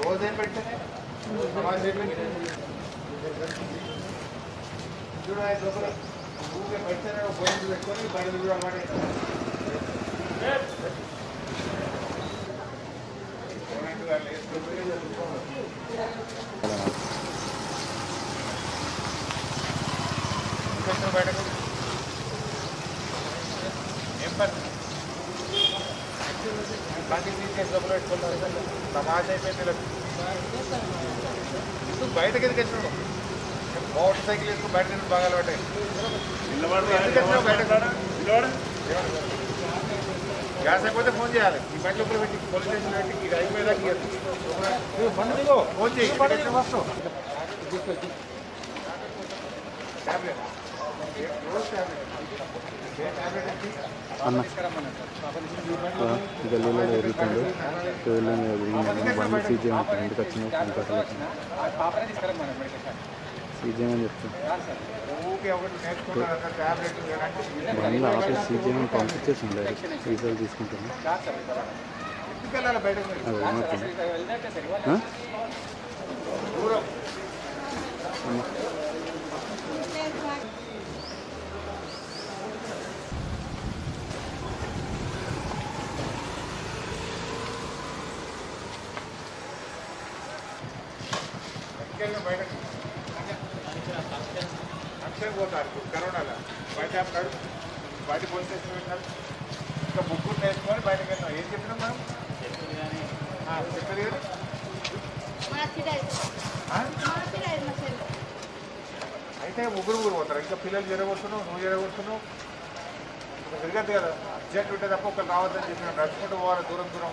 రోజు ఏం పెట్టానే చూడ లోపల ఊరికే పెడితేనే పోయింది పెట్టుకొని బయట కూడా వాడే बैठक ఏం పని బండి తీసుకెళ్ళి లోపల పెట్టుకున్నారు తమాషా అయిపోయింది వీళ్ళకి. ఎందుకు బయటకి ఎందుకు వచ్చినాడు మోటార్ సైకిల్ వేసుకుని బయట తిరిగి బాగా అలవాటు ఎందుకు వచ్చినావు బయటకు గ్యాస్ అయిపోతే ఫోన్ చేయాలి ఈ బండి లోపల పెట్టి పోలీస్ స్టేషన్ పెట్టి ఇది అయిపోయేదాకా ఇయ్యద్దు. ఫోన్ చేయి టాబ్లెట్ రోజు టాబ్లెట్ ఏ టాబ్లెట్ ఇచ్చి అన్న. గల్లీలో ఎదుగుతుండు టోల్లో ఎదిగింది బండి సీజే ఉంటుంది ఇంటికి వచ్చిన సీజే అని చెప్తాను బండి ఆఫీస్ సీజే అని పంపించేసి ఉండాలి రీజల్ తీసుకుంటాను ఇంకెళ్ళి బయటకు. ఫంక్షన్ పోతారు ఇప్పుడు కరోనాలో. బయట అన్నాడు బయట పోలీస్ స్టేషన్ పెట్టారు ఇంకా ముగ్గురు నేర్చుకొని బయటకు వెళ్ళాం ఏం చెప్పినాం మనం? ఆ? అయితే ముగ్గురు ముగ్గురు పోతారు. ఇంకా పిల్లలు జరగొడుతున్నావు నువ్వు జరగొడుతున్నావు తిరగద్దు కదా అర్జెంట్ ఉంటే తప్ప ఒకరు రావద్దని చెప్పిన నడుచుకుంటూ పోవాలి దూరం దూరం.